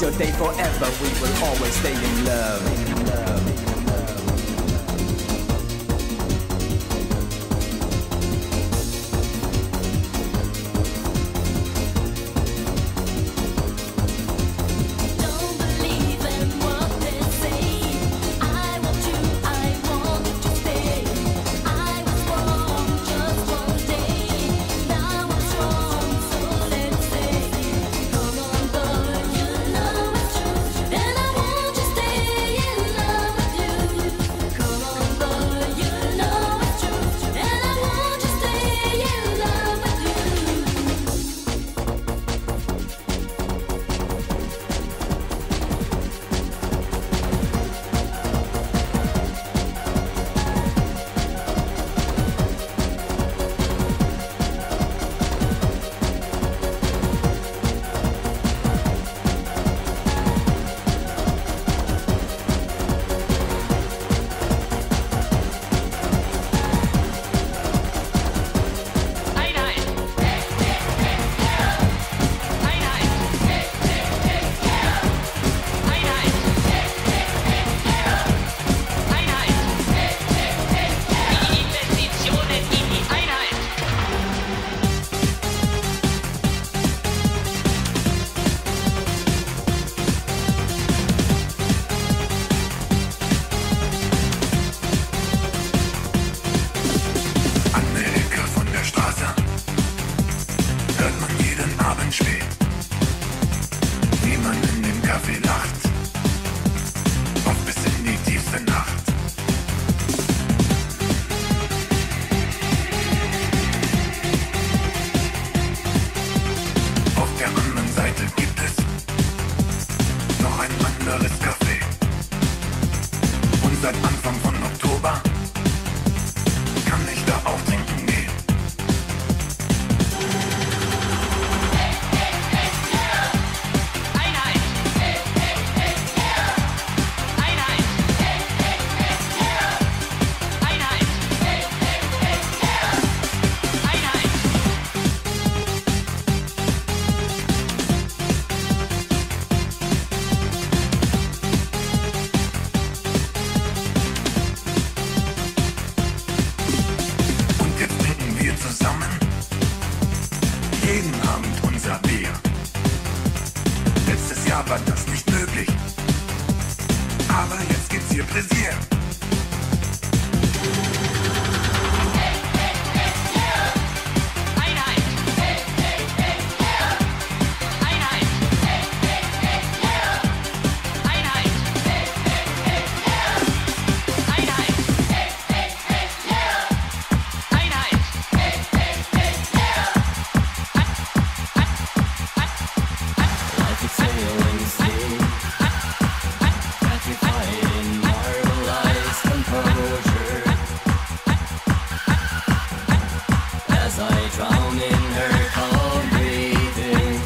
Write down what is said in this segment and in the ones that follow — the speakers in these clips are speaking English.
your day forever. We will always stay in love. In love. I drown in her breathing.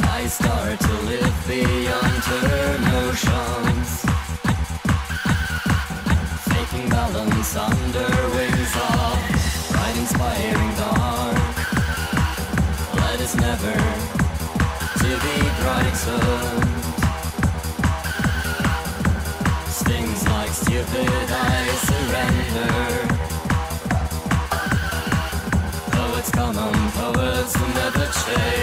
I start to lift beyond her notions. Balance under wings of bright inspiring dark. Light is never to be. Stings like stupid, I surrender. kanım tavızında da çey